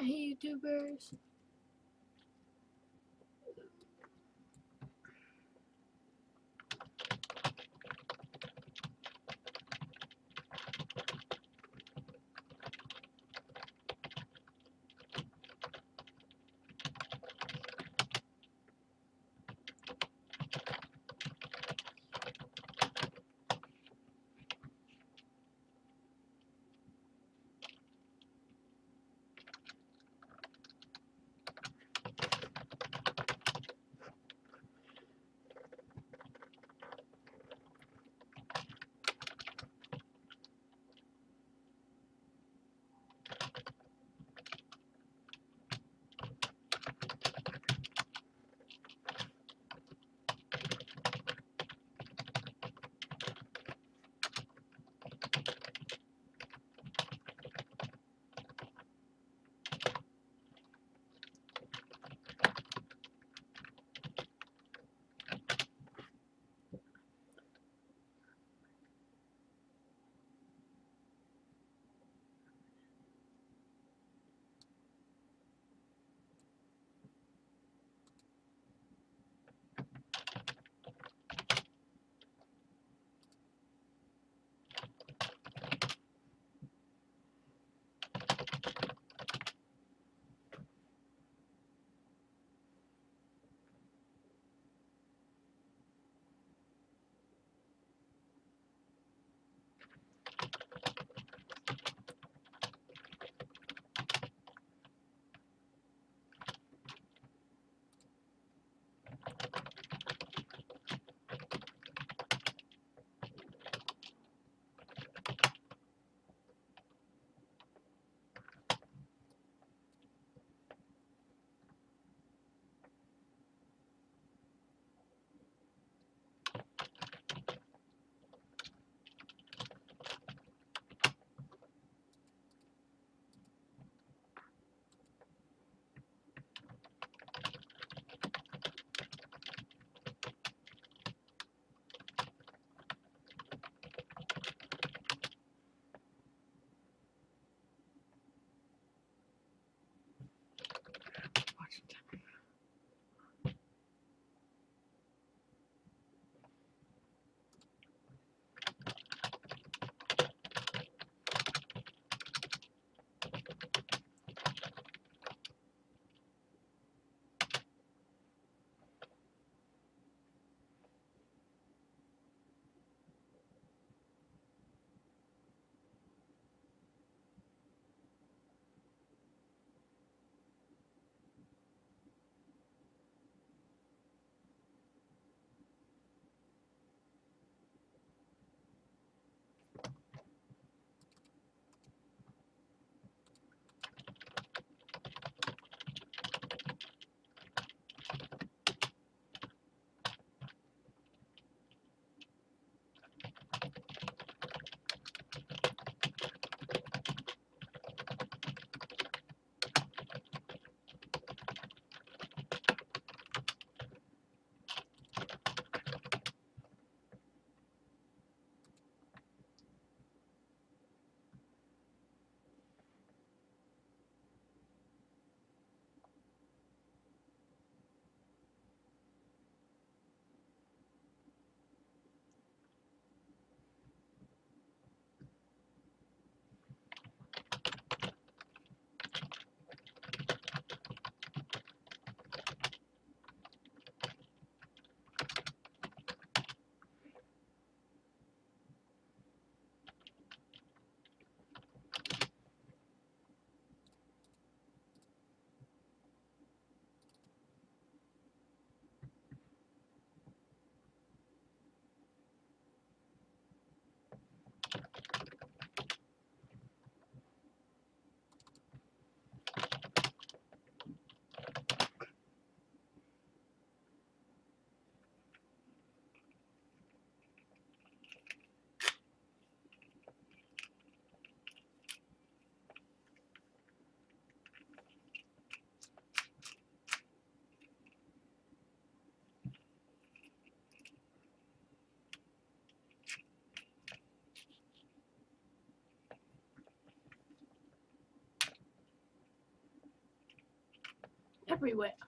Hey YouTubers. Everywhere.